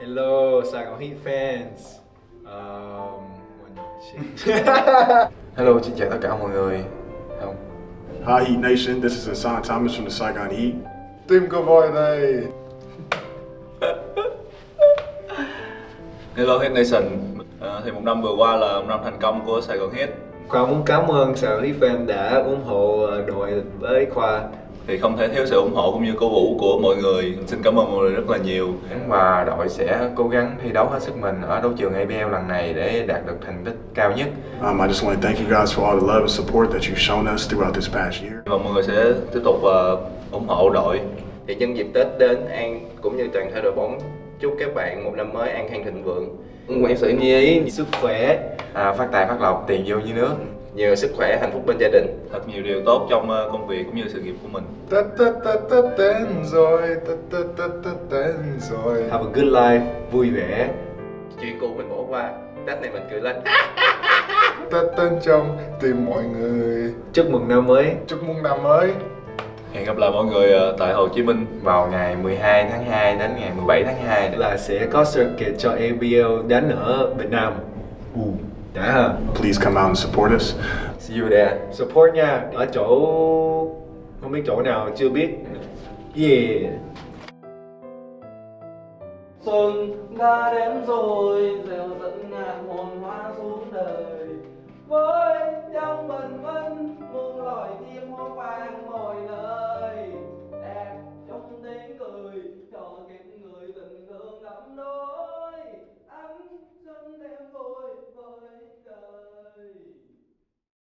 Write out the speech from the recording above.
Hello, Sài Gòn Heat fans. Um. Hello, xin chào tất cả mọi người. Không. Hi Heat Nation, this is Hassan Thomas from the Saigon Heat. Team voi đây. Hello Heat Nation à, Thì một năm vừa qua là một năm thành công của Sài Gòn Heat Khoa muốn cảm ơn Sài Gòn Heat fan đã ủng hộ ờ, đội với Khoa. Thì không thể thiếu sự ủng hộ cũng như cổ vũ của mọi người Xin cảm ơn mọi người rất là nhiều Và đội sẽ cố gắng thi đấu hết sức mình ở đấu trường ABL lần này để đạt được thành tích cao nhất. Um, I just want to thank you guys for all the love and support that you've shown us throughout this past year. Và mọi người sẽ tiếp tục uh, ủng hộ đội Thì nhân dịp Tết đến, An cũng như toàn thể đội bóng chúc các bạn một năm mới an khang thịnh vượng. Nguyện sự như ý, Sức khỏe, À, phát tài phát lộc, tiền vô như nước. Nhiều sức khỏe, hạnh phúc bên gia đình. thật nhiều điều tốt trong uh, công việc cũng như sự nghiệp của mình Tết Tết Tết Tết đến rồi, Tết Tết Tết Tết đến rồi. have a good life, vui vẻ. Chuyện cũ mình bỏ qua, Tết này mình cười lên. Tết đến trong tim mọi người. Chúc mừng năm mới. Chúc mừng năm mới. Hẹn gặp lại mọi người uh, tại Hồ Chí Minh Vào ngày 12 tháng 2 đến ngày 17 tháng 2 Là sẽ có circuit cho ABL đánh ở Việt Nam. Uh, đã ha. Please come out and support us. See you there. Support nha. Ở chỗ không biết chỗ nào chưa biết. Yeah. Xuân đã đến rồi, reo dẫn ngàn hồn hoa xuống đời Với trong bình minh muôn loài